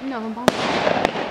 你两个帮我